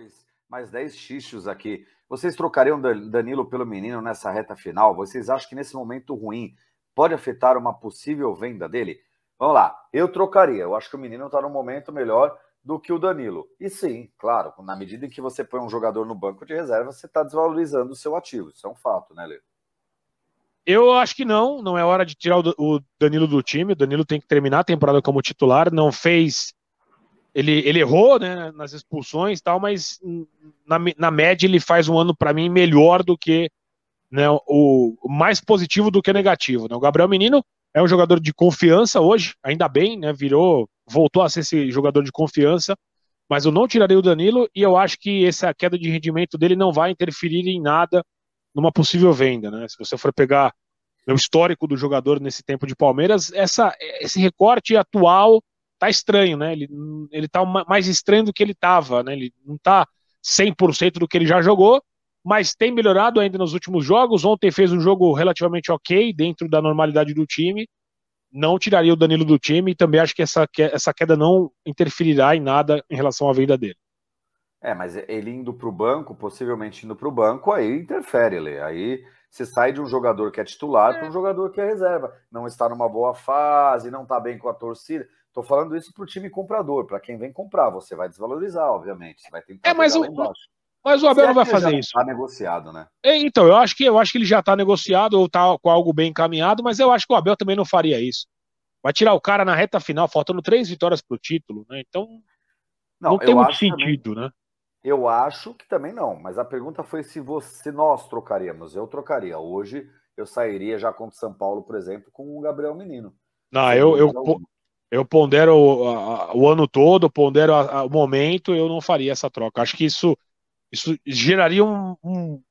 torcedores, mais 10 xixos aqui. Vocês trocariam Danilo pelo menino nessa reta final? Vocês acham que nesse momento ruim pode afetar uma possível venda dele? Vamos lá, eu trocaria. Eu acho que o menino está num momento melhor do que o Danilo. E sim, claro, na medida em que você põe um jogador no banco de reserva, você está desvalorizando o seu ativo. Isso é um fato, né, Leo? Eu acho que não, não é hora de tirar o Danilo do time. O Danilo tem que terminar a temporada como titular. Não fez. Ele, ele errou né, nas expulsões e tal, mas na, na média ele faz um ano, para mim, melhor do que. Né, o, mais positivo do que negativo. Né? O Gabriel Menino é um jogador de confiança hoje, ainda bem, né? Virou, voltou a ser esse jogador de confiança, mas eu não tiraria o Danilo e eu acho que essa queda de rendimento dele não vai interferir em nada numa possível venda, né? Se você for pegar o histórico do jogador nesse tempo de Palmeiras, essa, esse recorte atual tá estranho, né? Ele, ele tá mais estranho do que ele tava, né? Ele não tá 100% do que ele já jogou, mas tem melhorado ainda nos últimos jogos. Ontem fez um jogo relativamente ok, dentro da normalidade do time. Não tiraria o Danilo do time e também acho que essa, essa queda não interferirá em nada em relação à venda dele. É, mas ele indo para o banco, possivelmente indo para o banco, aí interfere, Lê. Aí você sai de um jogador que é titular para um jogador que é reserva. Não está numa boa fase, não está bem com a torcida. Estou falando isso para o time comprador, para quem vem comprar. Você vai desvalorizar, obviamente. Você vai tentar é, mas o, mas o Abel não vai fazer isso. Está negociado, né? É, então, eu acho que eu acho que ele já está negociado ou está com algo bem encaminhado, mas eu acho que o Abel também não faria isso. Vai tirar o cara na reta final, faltando três vitórias para o título, né? Então não, não tem muito sentido, também... né? Eu acho que também não, mas a pergunta foi se você nós trocaríamos. Eu trocaria. Hoje eu sairia já contra o São Paulo, por exemplo, com o Gabriel Menino. Não, eu, eu, eu pondero o, ano todo, pondero o momento, eu não faria essa troca. Acho que isso, isso geraria um, um,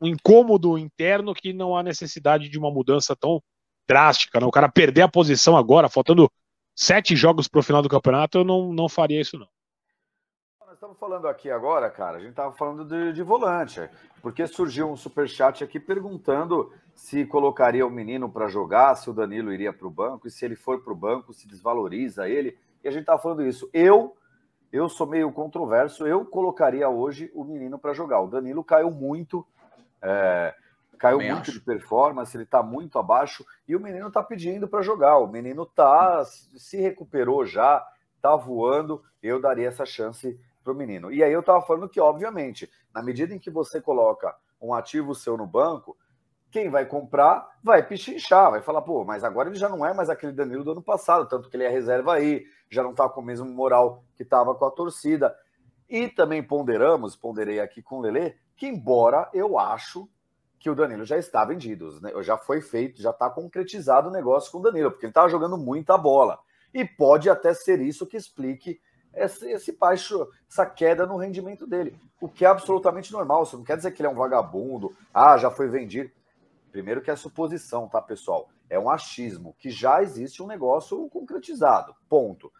um incômodo interno que não há necessidade de uma mudança tão drástica. Né? O cara perder a posição agora, faltando sete jogos para o final do campeonato, eu não, não faria isso, não estamos falando aqui agora, cara, a gente estava falando de, de, volante, porque surgiu um super chat aqui perguntando se colocaria o menino para jogar, se o Danilo iria para o banco, e se ele for para o banco, se desvaloriza ele. E a gente estava falando isso. Eu, eu sou meio controverso, eu colocaria hoje o menino para jogar. O Danilo caiu muito, é, caiu Também muito acho. de performance, ele está muito abaixo, e o menino está pedindo para jogar. O menino tá, se recuperou já, está voando, eu daria essa chance para o menino. E aí eu estava falando que, obviamente, na medida em que você coloca um ativo seu no banco, quem vai comprar vai pichinchar, vai falar, pô, mas agora ele já não é mais aquele Danilo do ano passado, tanto que ele é reserva aí, já não está com o mesmo moral que estava com a torcida. E também ponderamos, ponderei aqui com o Lelê, que embora eu acho que o Danilo já está vendido, né? já foi feito, já está concretizado o negócio com o Danilo, porque ele estava jogando muita bola. E pode até ser isso que explique esse, esse baixo, essa queda no rendimento dele, o que é absolutamente normal. Isso não quer dizer que ele é um vagabundo, ah, já foi vendido. Primeiro que é suposição, tá, pessoal? É um achismo, que já existe um negócio concretizado, ponto.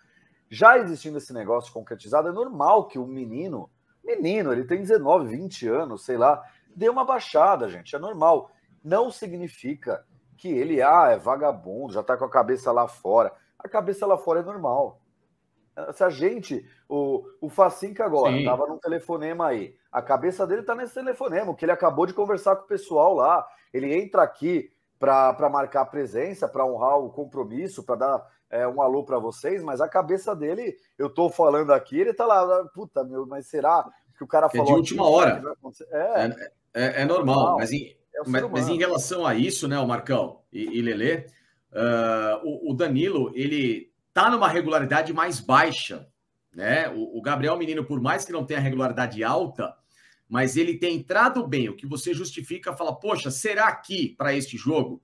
Já existindo esse negócio concretizado, é normal que o menino, menino, ele tem 19, 20 anos, sei lá, dê uma baixada, gente, é normal. Não significa que ele, ah, é vagabundo, já tá com a cabeça lá fora. A cabeça lá fora é normal. Se a gente, o, o Facinca agora, estava num telefonema aí, a cabeça dele está nesse telefonema, que ele acabou de conversar com o pessoal lá. Ele entra aqui para marcar presença, para honrar o compromisso, para dar é, um alô para vocês, mas a cabeça dele, eu estou falando aqui, ele está lá, puta meu, mas será que o cara falou. É de última aqui, hora. É. é, é, é, normal, mas em, é mas, mas, em relação a isso, né, o Marcão e, e Lelê, uh, o, o Danilo, ele está numa regularidade mais baixa. Né? O, o, Gabriel Menino, por mais que não tenha regularidade alta, mas ele tem entrado bem, o que você justifica, fala, poxa, será que para este jogo?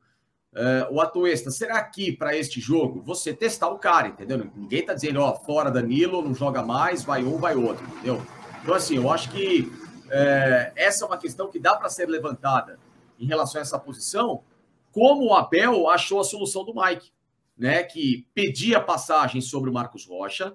Uh, o Atuesta, será que para este jogo você testar o cara, entendeu? Ninguém está dizendo, ó, fora Danilo, não joga mais, vai um, vai outro, entendeu? Então, assim, eu acho que uh, essa é uma questão que dá para ser levantada em relação a essa posição, como o Abel achou a solução do Mike né, que pedia passagem sobre o Marcos Rocha,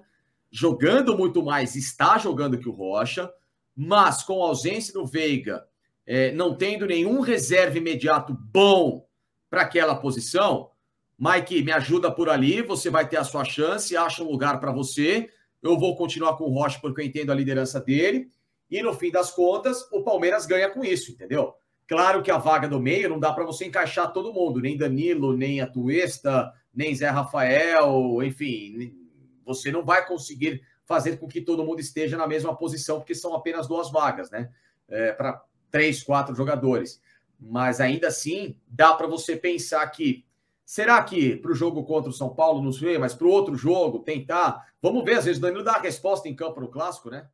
jogando muito mais, está jogando que o Rocha, mas com a ausência do Veiga, é, não tendo nenhum reserva imediato bom para aquela posição, Mike, me ajuda por ali, você vai ter a sua chance, acha um lugar para você. Eu vou continuar com o Rocha porque eu entendo a liderança dele. E no fim das contas, o Palmeiras ganha com isso, entendeu? Claro que a vaga do meio não dá para você encaixar todo mundo, nem Danilo, nem Atuesta, nem Zé Rafael, enfim, você não vai conseguir fazer com que todo mundo esteja na mesma posição, porque são apenas duas vagas, né? É, para três, quatro jogadores. Mas ainda assim, dá para você pensar que será que para o jogo contra o São Paulo nos vê, mas para o outro jogo tentar? Vamos ver, às vezes o Danilo dá a resposta em campo no clássico, né?